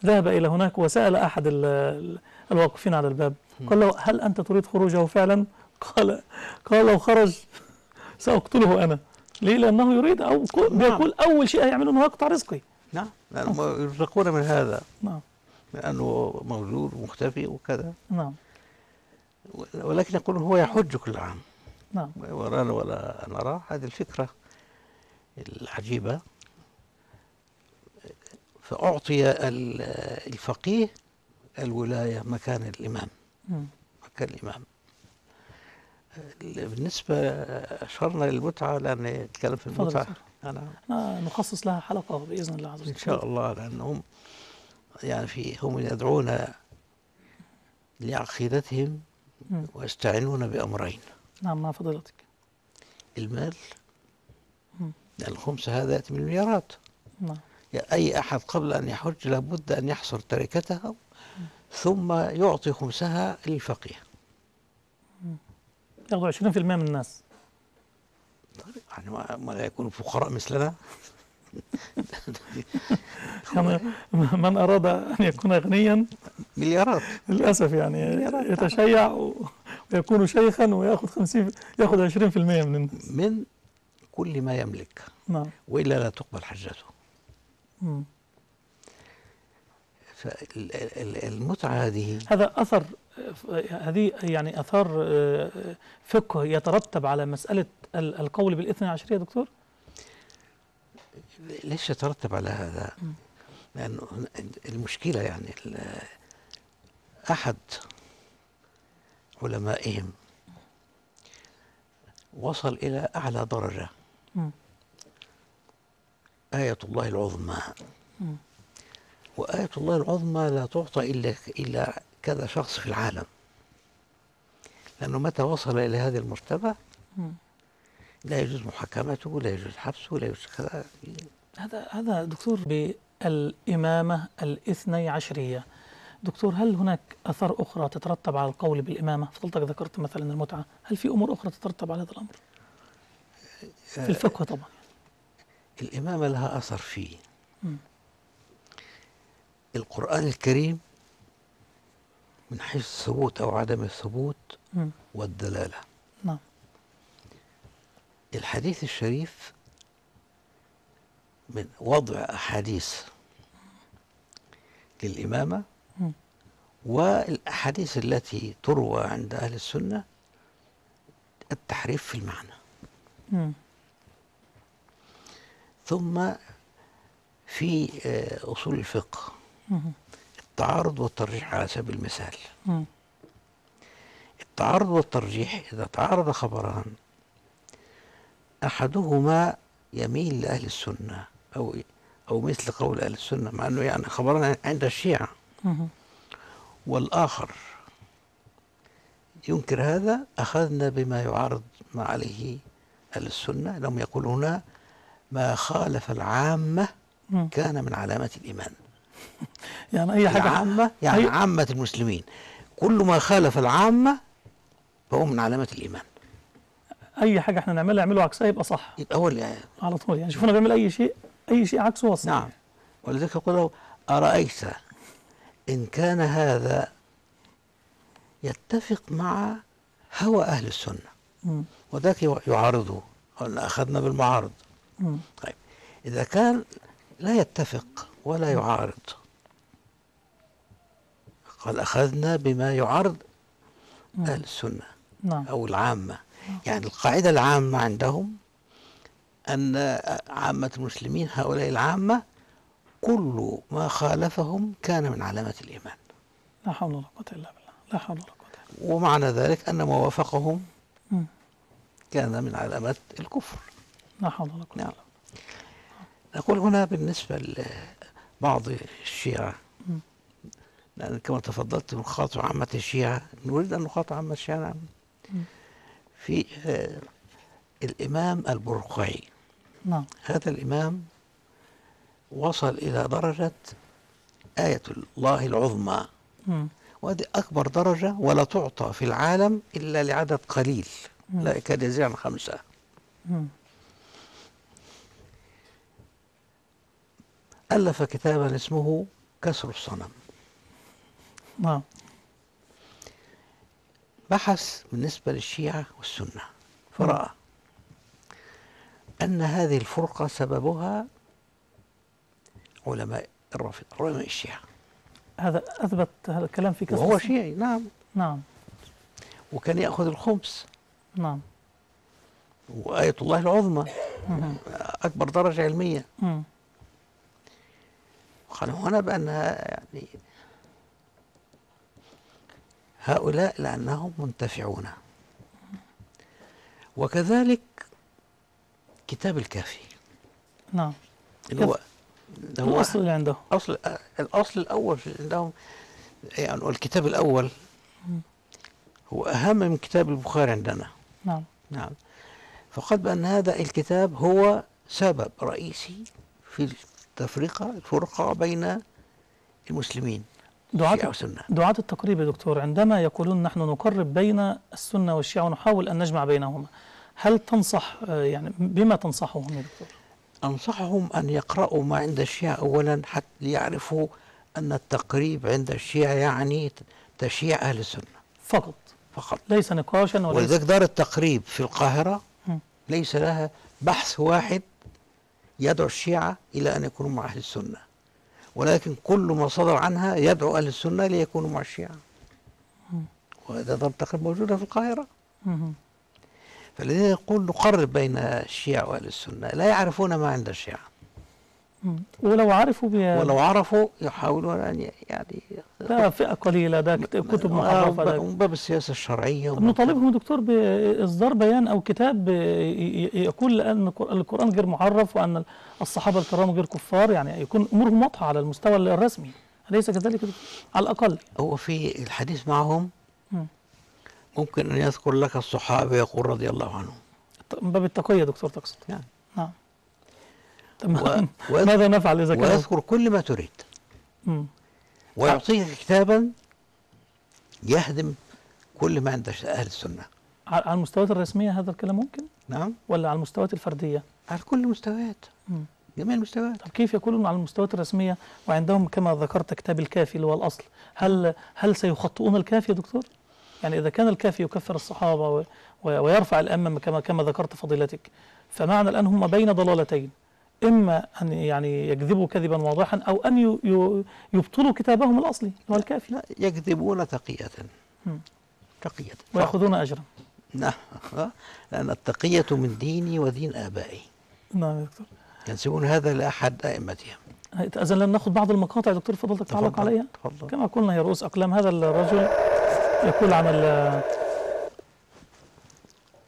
ذهب إلى هناك وسأل أحد ال- ال- الواقفين على الباب قال له هل أنت تريد خروجه فعلا؟ قال قال لو خرج سأقتله أنا. ليه؟ لأنه يريد أو بيقول أول شيء هيعمله أنه يقطع رزقي. نعم لأنهم يرزقون من هذا. نعم. من أنه موجود ومختفي وكذا. نعم. ولكن يقولون هو يحج كل عام. نعم. ورانا ولا نراه هذه الفكرة العجيبة. فأعطي ال- الفقيه الولاية مكان الإمام. مكان الإمام. بالنسبة أشرنا للمتعة لأن نتكلم في المتعة. أنا نخصص لها حلقة بإذن الله عز وجل. إن شاء الله لأنهم يعني في هم يدعون لعقيدتهم. ويستعينون بأمرين. نعم مع فضيلتك. المال. الخمس هذا يأتي من المليارات. نعم. أي أحد قبل أن يحج لابد أن يحصر تركته ثم يعطي خمسها للفقيه. ياخذوا 20% من الناس. يعني ما ما لا يكونوا فقراء مثلنا؟ من أراد أن يكون غنيا مليارات. للأسف يعني يتشيع و- ويكون شيخا ويأخذ 50 يأخذ 20% من الناس من كل ما يملك. نعم. وإلا لا تقبل حجته. مم. فالمتعة هذه هذا أثر هذه يعني أثار آه، فقه يترتب على مسألة ال- القول بالإثنى عشرية دكتور ليش يترتب على هذا؟ مم. لأنه المشكلة يعني أحد علمائهم وصل إلى أعلى درجة. آية الله العظمى. وآية الله العظمى لا تعطى إلا إلا كذا شخص في العالم. لأنه متى وصل إلى هذه المرتبة. لا يجوز محاكمته لا يجوز حبسه لا يجوز كذا. هذا هذا دكتور بالإمامة الاثني عشرية. دكتور هل هناك أثار أخرى تترتب على القول بالإمامة؟ فضلتك ذكرت مثلا المتعة. هل في أمور أخرى تترتب على هذا الأمر؟ في الفقه طبعا. الإمامة لها أثر فيه. القرآن الكريم من حيث الثبوت أو عدم الثبوت. والدلالة نعم الحديث الشريف من وضع أحاديث للإمامة. والأحاديث التي تروى عند أهل السنة التحريف في المعنى. ثم في آه، أصول الفقه. التعارض والترجيح على سبيل المثال. التعارض والترجيح إذا تعارض خبران أحدهما يميل لأهل السنة أو أو مثل قول أهل السنة مع أنه يعني خبران عند الشيعة. والآخر ينكر هذا أخذنا بما يعارض ما عليه أهل السنة لهم يقولون ما خالف العامة. كان من علامات الإيمان. يعني أي حاجة العامة يعني أي- عامة المسلمين. كل ما خالف العامة فهو من علامات الإيمان. أي حاجة إحنا نعملها يعملوا عكسها يبقى صح. يبقى هو اللي على طول يعني شوفونا بيعمل أي شيء أي شيء عكسه هو الصح نعم. ولذلك يقول له أرأيت إن كان هذا يتفق مع هوى أهل السنة. وذاك يعارضه. أخذنا بالمعارض. طيب. إذا كان لا يتفق ولا يعارض قال أخذنا بما يعارض أهل السنة نعم. أو العامة. يعني القاعدة العامة عندهم أن عامة المسلمين هؤلاء العامة كل ما خالفهم كان من علامة الإيمان. لا حول ولا قوة إلا بالله. لا حول ولا قوة إلا ومعنى ذلك أن ما وافقهم. كان من علامات الكفر. لا حول ولا قوة نعم. نقول هنا بالنسبة لبعض الشيعة. لأن كما تفضلت نخاطب عامة الشيعة نريد أن نخاطب عامة الشيعة نعم. في آه، الإمام البرقعي نعم هذا الإمام وصل إلى درجة آية الله العظمى. وهذه أكبر درجة ولا تعطى في العالم إلا لعدد قليل. لا يكاد يزيد عن خمسة مم. ألف كتابا اسمه كسر الصنم. نعم. بحث بالنسبة للشيعة والسنة. فرأى أن هذه الفرقة سببها علماء الرافضة علماء الشيعة. هذا أثبت هذا الكلام في كسر وهو شيعي نعم. نعم. وكان يأخذ الخمس. نعم. وآية الله العظمى. أكبر درجة علمية. قال هنا بأنها يعني هؤلاء لأنهم منتفعون. وكذلك كتاب الكافي. نعم. اللي هو هو الأصل اللي عنده أصل الأصل الأول في عندهم يعني الكتاب الأول هو أهم من كتاب البخاري عندنا. نعم. نعم. فقال بأن هذا الكتاب هو سبب رئيسي في التفرقة الفرقة بين المسلمين دعاة دعاة التقريب يا دكتور عندما يقولون نحن نقرب بين السنة والشيعة ونحاول أن نجمع بينهما هل تنصح يعني بما تنصحهم يا دكتور؟ أنصحهم أن يقرأوا ما عند الشيعة أولا حتى ليعرفوا أن التقريب عند الشيعة يعني تشييع أهل السنة فقط فقط ليس نقاشا وليس ولذلك دار التقريب في القاهرة. ليس لها بحث واحد يدعو الشيعة إلى أن يكونوا مع أهل السنة ولكن كل ما صدر عنها يدعو أهل السنة ليكونوا مع الشيعة وهذا التقريب موجودة في القاهرة. فالذين يقول نقرب بين الشيعة وأهل السنة لا يعرفون ما عند الشيعة. ولو عرفوا بي... ولو عرفوا يحاولون ي- يعني ده فئة قليلة ده كت- كتب محرفة ده من باب طب ومن- نطالبهم يا دكتور بإصدار بيان أو كتاب يقول أن القر- القرآن غير محرف وأن الصحابة الكرام غير كفار يعني يكون أمورهم واضحة على المستوى الرسمي. أليس كذلك؟ على الأقل. هو في الحديث معهم مم. ممكن أن يذكر لك الصحابة يقول رضي الله عنهم. من باب التقية يا دكتور تقصد. نعم. نعم. طب و- ماذا نفعل إذا كان؟ ويذكر كل ما تريد. مم. ويعطيك كتابا يهدم كل ما عند أهل السنة. على المستويات الرسمية هذا الكلام ممكن؟ نعم. ولا على المستويات الفردية؟ على كل المستويات. مم. جميع المستويات. طب كيف يكونون على المستويات الرسمية وعندهم كما ذكرت كتاب الكافي اللي هو الأصل؟ هل هل سيخطئون الكافي يا دكتور؟ يعني إذا كان الكافي يكفر الصحابة و- و- ويرفع الأمة كما كما ذكرت فضيلتك فمعنى الآن هم بين ضلالتين. إما أن يعني يكذبوا كذبا واضحا أو أن يبطلوا كتابهم الأصلي اللي هو الكافي. لا يكذبون تقية. تقية. ويأخذون أجرا. نعم لأن التقية من ديني ودين آبائي. نعم يا دكتور. ينسبون هذا لأحد أئمتهم. إذا لن نأخذ بعض المقاطع يا دكتور فضلتك تعلق عليها. تفضل. كما قلنا هي رؤوس أقلام هذا الرجل يقول عن ال-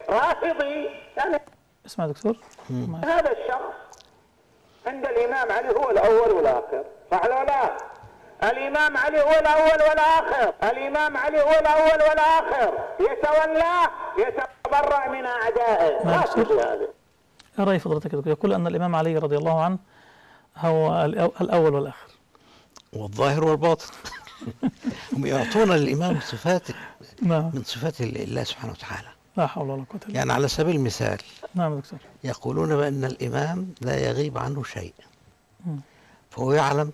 رافضي يعني اسمع يا دكتور. هذا الشخص عند الإمام علي هو الأول والآخر. صح ولا. لا؟ الإمام علي هو الأول والآخر. الإمام علي هو الأول والآخر. يتولاه يتبرأ من أعدائه. نعم، رافضي هذا. رأي فضلتك؟ يقول أن الإمام علي رضي الله عنه هو الأو- الأول والآخر. والظاهر والباطن. هم يعطون للإمام صفات نعم. من صفات الله سبحانه وتعالى. لا حول ولا قوة يعني على سبيل المثال نعم دكتور. يقولون بأن الإمام لا يغيب عنه شيء. مم. فهو يعلم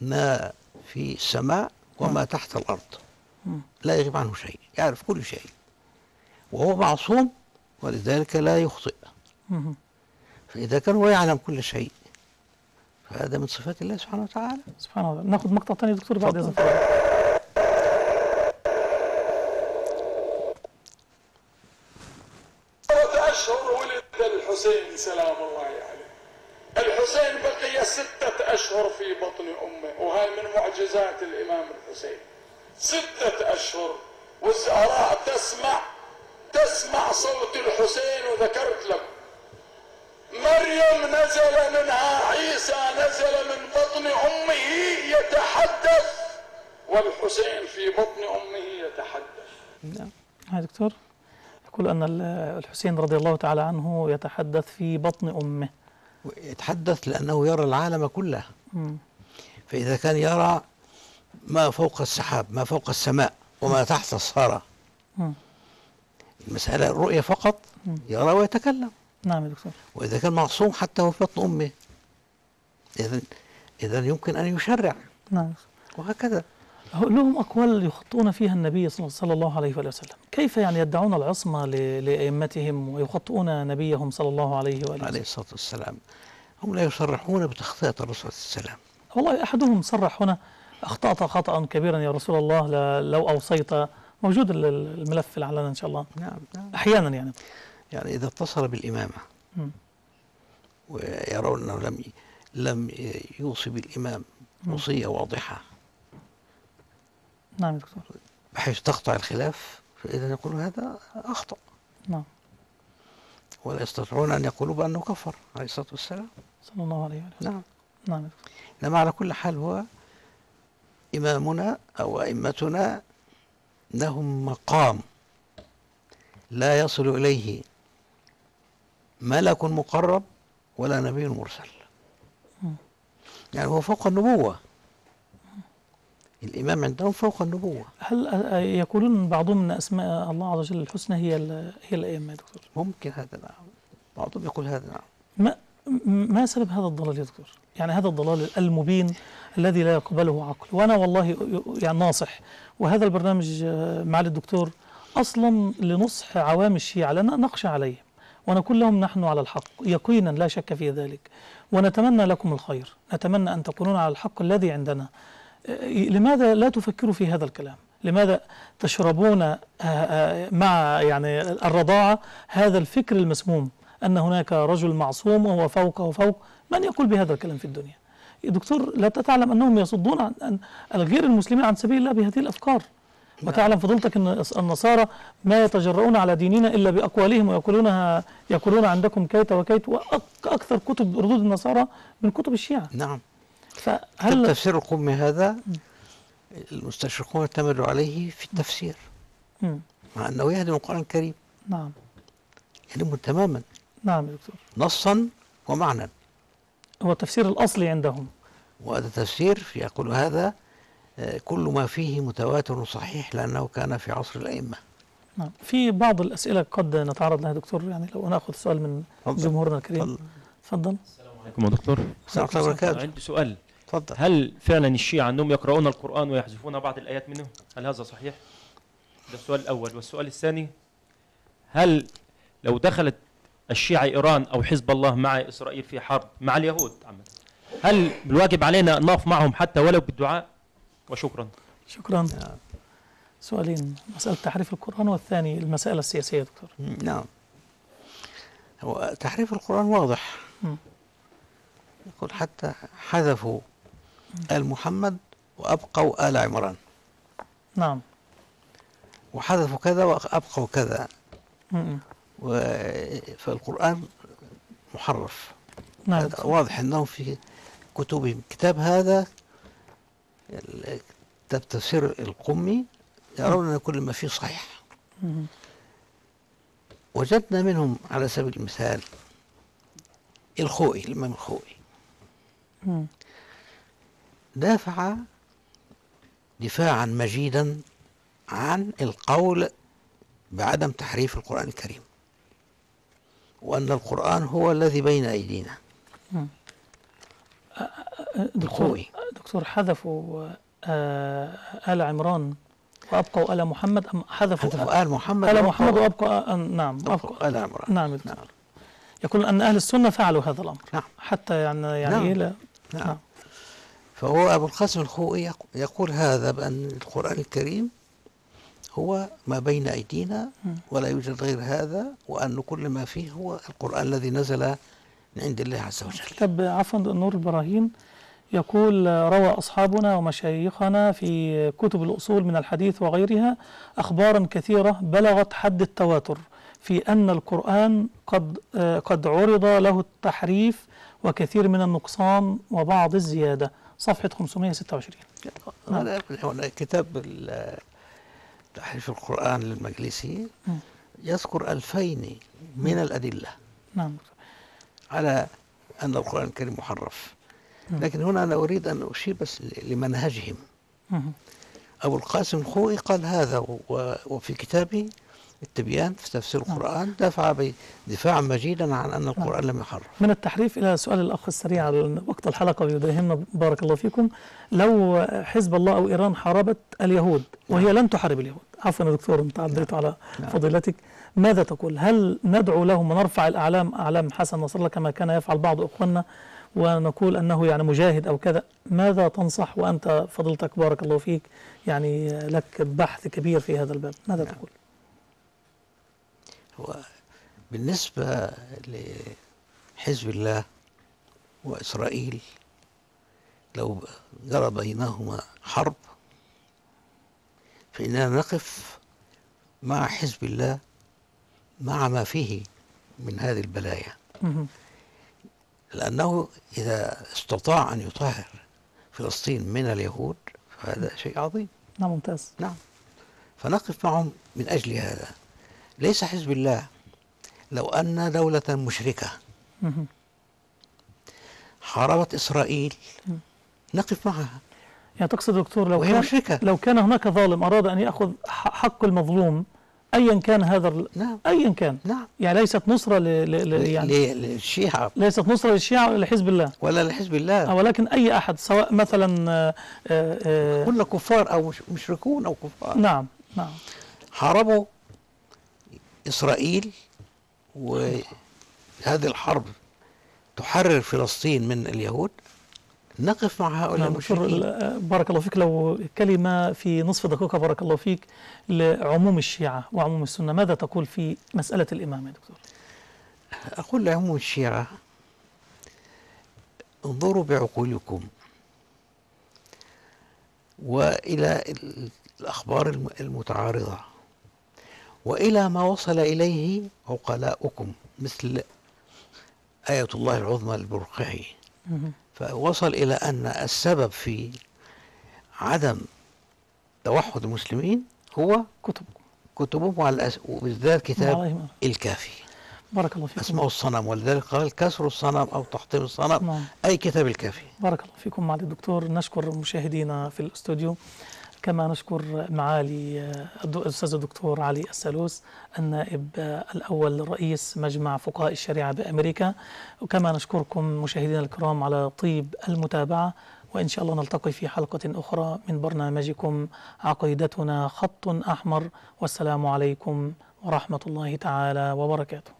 ما في السماء وما تحت الأرض. مم. لا يغيب عنه شيء يعرف كل شيء. وهو معصوم ولذلك لا يخطئ. فإذا كان هو يعلم كل شيء فهذا من صفات الله سبحانه وتعالى. سبحان الله. ناخذ مقطع ثاني دكتور بعد. إذن فضلك. ثلاثة أشهر ولد الحسين سلام الله عليه الحسين بقي ستة أشهر في بطن أمه وهاي من معجزات الإمام الحسين ستة أشهر والزهراء تسمع تسمع صوت الحسين وذكرت لك مريم نزل منها عيسى نزل من بطن أمه يتحدث والحسين في بطن أمه يتحدث نعم. هاي دكتور يقول أن ال- الحسين رضي الله تعالى عنه يتحدث في بطن أمه يتحدث لأنه يرى العالم كله مم. فإذا كان يرى ما فوق السحاب ما فوق السماء وما تحت الصارى مم. المسألة الرؤية فقط يرى ويتكلم. نعم يا دكتور. وإذا كان معصوم حتى هو في بطن أمه. إذا إذا يمكن أن يشرع. نعم وهكذا. لهم أقوال يخطئون فيها النبي صلى الله عليه وآله وسلم. كيف يعني يدعون العصمة لأئمتهم ويخطئون نبيهم صلى الله عليه وآله عليه وسلم الصلاة والسلام. هم لا يصرحون بتخطئة الرسول صلى الله عليه وسلم. والله أحدهم صرح هنا أخطأت خطأ كبيرا يا رسول الله لو أوصيت موجود ال- ال- الملف العلن إن شاء الله. نعم نعم. أحيانا يعني. يعني إذا اتصل بالإمامة مم. ويرون أنه لم لم يوصي بالإمام وصية واضحة. نعم دكتور. بحيث تقطع الخلاف فإذا يقول هذا أخطأ. نعم. ولا يستطيعون أن يقولوا بأنه كفر عليه الصلاة والسلام. صلى الله عليه وسلم. نعم. نعم إنما على كل حال هو إمامنا أو أئمتنا لهم مقام لا يصل إليه ملك مقرب ولا نبي مرسل. يعني هو فوق النبوة. الإمام عندهم فوق النبوة. هل يقولون بعضهم أن أسماء الله عز وجل الحسنى هي هي الأئمة يا دكتور؟ ممكن هذا نعم. بعضهم يقول هذا نعم. ما ما سبب هذا الضلال يا دكتور؟ يعني هذا الضلال المبين الذي لا يقبله عقل، وأنا والله يعني ناصح. وهذا البرنامج آه، معالي الدكتور أصلا لنصح عوام الشيعة لأن نخشى عليهم. ونقول لهم نحن على الحق. يقينا لا شك في ذلك. ونتمنى لكم الخير، نتمنى أن تكونون على الحق الذي عندنا. آه، لماذا لا تفكروا في هذا الكلام؟ لماذا تشربون آه، مع يعني الرضاعة هذا الفكر المسموم أن هناك رجل معصوم وهو فوق وفوق؟ من يقول بهذا الكلام في الدنيا؟ يا دكتور لا تعلم أنهم يصدون عن الغير المسلمين عن سبيل الله بهذه الأفكار. وتعلم فضيلتك أن النصارى ما يتجرؤون على ديننا إلا بأقوالهم ويقولونها يقولون عندكم كيت وكيت وأكثر كتب ردود النصارى من كتب الشيعة. نعم. فهل التفسير القمي هذا؟ المستشرقون اعتمدوا عليه في التفسير. مم. مع أنه يهدم القرآن الكريم. نعم. يهدمه تماما. نعم يا دكتور. نصا ومعنى. هو التفسير الأصلي عندهم. وهذا تفسير يقول هذا آه، كل ما فيه متواتر صحيح لأنه كان في عصر الأئمة. نعم. في بعض الأسئلة قد نتعرض لها دكتور يعني لو ناخذ سؤال من تفضل. جمهورنا الكريم. تفضل. تفضل. عليكم يا دكتور. السلام عليكم. وبركاته عندي سؤال. تفضل. هل فعلا الشيعة أنهم يقرؤون القرآن ويحذفون بعض الآيات منه؟ هل هذا صحيح؟ ده السؤال الأول. والسؤال الثاني هل لو دخلت الشيعة إيران أو حزب الله مع إسرائيل في حرب مع اليهود. عامة هل بالواجب علينا أن نقف معهم حتى ولو بالدعاء؟ وشكرا. شكرا. سؤالين. مسألة تحريف القرآن والثاني المسألة السياسية يا دكتور. نعم. هو تحريف القرآن واضح. يقول حتى حذفوا آل محمد وأبقوا آل عمران. نعم. وحذفوا كذا وأبقوا كذا. م- فالقرآن محرف. نعم. واضح أنهم في كتبهم. كتاب هذا كتاب تفسير القمي يرون أن كل ما فيه صحيح. وجدنا منهم على سبيل المثال الخوئي الإمام الخوئي. مم. دافع دفاعا مجيدا عن القول بعدم تحريف القرآن الكريم. وأن القرآن هو الذي بين أيدينا دكتور. دكتور حذفوا آل عمران وأبقوا آل محمد أم حذفوا حذفوا آل محمد آل محمد وأبقوا آه نعم أبقوا آل عمران نعم دكتور يقول أن أهل السنة فعلوا هذا الأمر نعم. حتى يعني يعني نعم. إيه لا نعم. نعم. فهو أبو القاسم الخوئي يق- يقول هذا بأن القرآن الكريم هو ما بين أيدينا ولا يوجد غير هذا وأن كل ما فيه هو القرآن الذي نزل من عند الله عز وجل. كتاب عفوا نور البراهين يقول روى أصحابنا ومشايخنا في كتب الأصول من الحديث وغيرها أخبارا كثيرة بلغت حد التواتر في أن القرآن قد قد عرض له التحريف وكثير من النقصان وبعض الزيادة. صفحة 526 نعم. هذا هنا كتاب تحريف القرآن للمجلسي. يذكر ألفين من الأدلة. نعم. على أن القرآن الكريم محرف. لكن هنا أنا أريد أن أشير بس لمنهجهم. أبو القاسم الخوئي قال هذا وفي كتابه التبيان في تفسير القرآن دافع دفاعا مجيدا عن أن القرآن لم يحرف من التحريف إلى سؤال الأخ السريع على وقت الحلقة بيداهمنا بارك الله فيكم. لو حزب الله أو إيران حاربت اليهود وهي لن تحارب اليهود. عفوا يا دكتور أنت عديت على فضيلتك. ماذا تقول؟ هل ندعو لهم ونرفع الأعلام؟ أعلام حسن نصر الله كما كان يفعل بعض إخواننا ونقول أنه يعني مجاهد أو كذا. ماذا تنصح؟ وأنت فضيلتك بارك الله فيك. يعني لك بحث كبير في هذا الباب. ماذا تقول؟ بالنسبة لحزب الله وإسرائيل لو جرى بينهما حرب فإننا نقف مع حزب الله مع ما فيه من هذه البلايا. لأنه إذا استطاع أن يطهر فلسطين من اليهود فهذا شيء عظيم. نعم ممتاز. نعم. فنقف معهم من أجل هذا. ليس حزب الله. لو أن دولة مشركة. حاربت إسرائيل نقف معها. يعني تقصد دكتور لو كان مشركة. لو كان هناك ظالم أراد أن يأخذ حق المظلوم أيا كان هذا ال- نعم. أيا كان. نعم. يعني ليست نصرة ل... ل... ل... يعني ل- للشيعة. ليست نصرة للشيعة ولا لحزب الله. ولا لحزب الله. ولكن أي أحد سواء مثلا آه، آه، آه، كنا كفار أو مش- مشركون أو كفار. نعم نعم. حاربوا إسرائيل وهذه الحرب تحرر فلسطين من اليهود نقف مع هؤلاء نعم دكتور المشركين. ال- بارك الله فيك. لو كلمة في نصف دقيقة بارك الله فيك لعموم الشيعة وعموم السنة ماذا تقول في مسألة الإمام يا دكتور؟ أقول لعموم الشيعة انظروا بعقولكم وإلى ال- الأخبار الم- المتعارضة. وإلى ما وصل إليه عقلاؤكم مثل آية الله العظمى البرقعي. فوصل إلى أن السبب في عدم توحد المسلمين هو كتب كتبهم وعلى الأس- وبالذات كتاب الكافي. بارك الله فيكم. اسمه الصنم ولذلك قال كسر الصنم أو تحطيم الصنم نعم. أي كتاب الكافي. بارك الله فيكم. معالي الدكتور نشكر مشاهدينا في الاستوديو. كما نشكر معالي آه، الأستاذ الدكتور علي السالوس النائب آه، الأول لرئيس مجمع فقهاء الشريعة بأمريكا. وكما نشكركم مشاهدينا الكرام على طيب المتابعة وإن شاء الله نلتقي في حلقة أخرى من برنامجكم عقيدتنا خط أحمر. والسلام عليكم ورحمة الله تعالى وبركاته.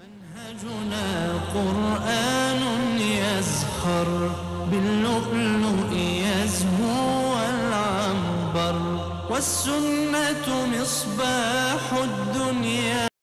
منهجنا قرآن يزهر باللؤلؤ يزهو. والسنة مصباح الدنيا.